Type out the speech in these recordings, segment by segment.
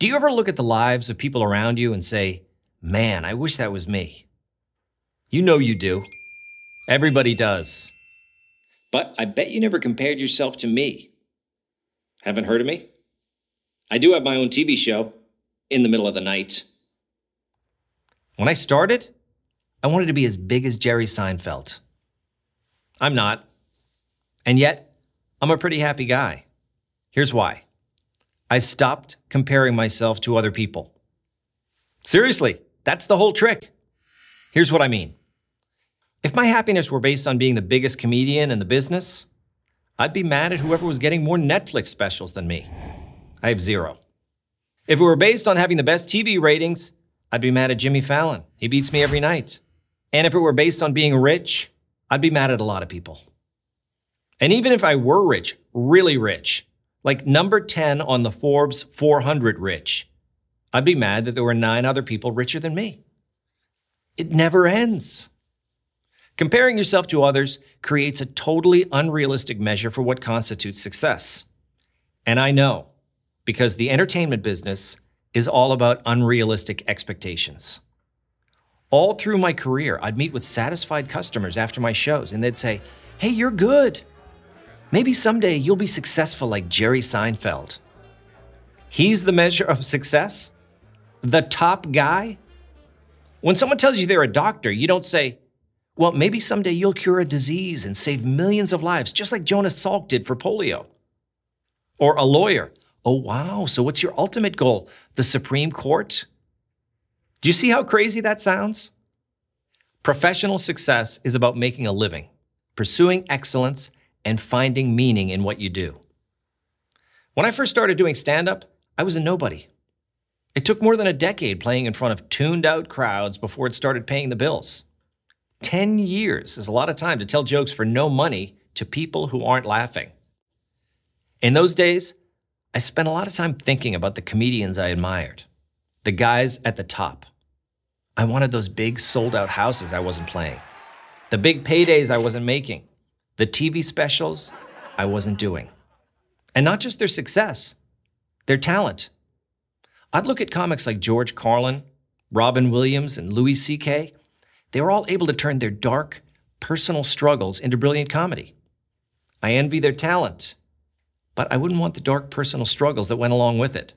Do you ever look at the lives of people around you and say, man, I wish that was me? You know you do. Everybody does. But I bet you never compared yourself to me. Haven't heard of me? I do have my own TV show, In the Middle of the Night. When I started, I wanted to be as big as Jerry Seinfeld. I'm not. And yet, I'm a pretty happy guy. Here's why I stopped comparing myself to other people. Seriously, that's the whole trick. Here's what I mean. If my happiness were based on being the biggest comedian in the business, I'd be mad at whoever was getting more Netflix specials than me. I have zero. If it were based on having the best TV ratings, I'd be mad at Jimmy Fallon. He beats me every night. And if it were based on being rich, I'd be mad at a lot of people. And even if I were rich, really rich, like number 10 on the Forbes 400 rich, I'd be mad that there were nine other people richer than me. It never ends. Comparing yourself to others creates a totally unrealistic measure for what constitutes success. And I know, because the entertainment business is all about unrealistic expectations. All through my career, I'd meet with satisfied customers after my shows, and they'd say, Hey, you're good. Maybe someday you'll be successful like Jerry Seinfeld. He's the measure of success? The top guy? When someone tells you they're a doctor, you don't say, well, maybe someday you'll cure a disease and save millions of lives, just like Jonas Salk did for polio. Or a lawyer. Oh, wow. So what's your ultimate goal? The Supreme Court? Do you see how crazy that sounds? Professional success is about making a living, pursuing excellence, and finding meaning in what you do. When I first started doing stand up, I was a nobody. It took more than a decade playing in front of tuned out crowds before it started paying the bills. 10 years is a lot of time to tell jokes for no money to people who aren't laughing. In those days, I spent a lot of time thinking about the comedians I admired, the guys at the top. I wanted those big sold out houses I wasn't playing, the big paydays I wasn't making, the TV specials I wasn't doing. And not just their success, their talent. I'd look at comics like George Carlin, Robin Williams, and Louis C.K. They were all able to turn their dark, personal struggles into brilliant comedy. I envy their talent, but I wouldn't want the dark personal struggles that went along with it.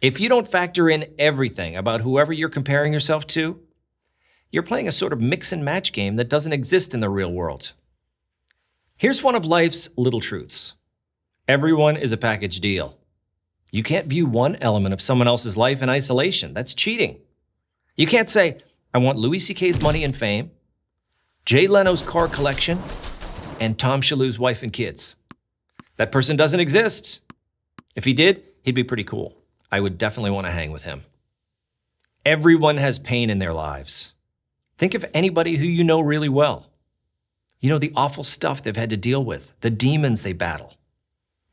If you don't factor in everything about whoever you're comparing yourself to, you're playing a sort of mix and match game that doesn't exist in the real world. Here's one of life's little truths everyone is a package deal. You can't view one element of someone else's life in isolation. That's cheating. You can't say, I want Louis C.K.'s money and fame, Jay Leno's car collection, and Tom Shillue's wife and kids. That person doesn't exist. If he did, he'd be pretty cool. I would definitely want to hang with him. Everyone has pain in their lives. Think of anybody who you know really well. You know, the awful stuff they've had to deal with, the demons they battle.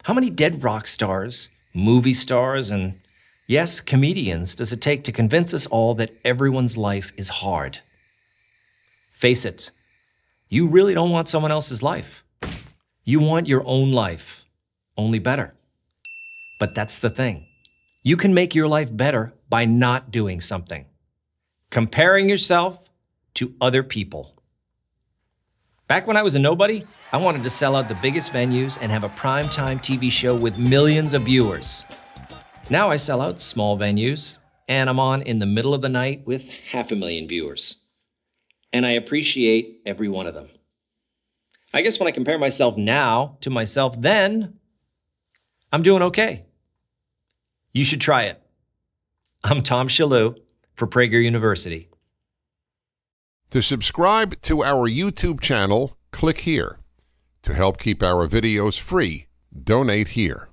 How many dead rock stars, movie stars, and yes, comedians does it take to convince us all that everyone's life is hard? Face it, you really don't want someone else's life. You want your own life, only better. But that's the thing. You can make your life better by not doing something. Comparing yourself to other people. Back when I was a nobody, I wanted to sell out the biggest venues and have a primetime TV show with millions of viewers. Now I sell out small venues, and I'm on in the middle of the night with half a million viewers. And I appreciate every one of them. I guess when I compare myself now to myself then, I'm doing okay. You should try it. I'm Tom Shillue for Prager University. To subscribe to our YouTube channel, click here. To help keep our videos free, donate here.